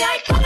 I come.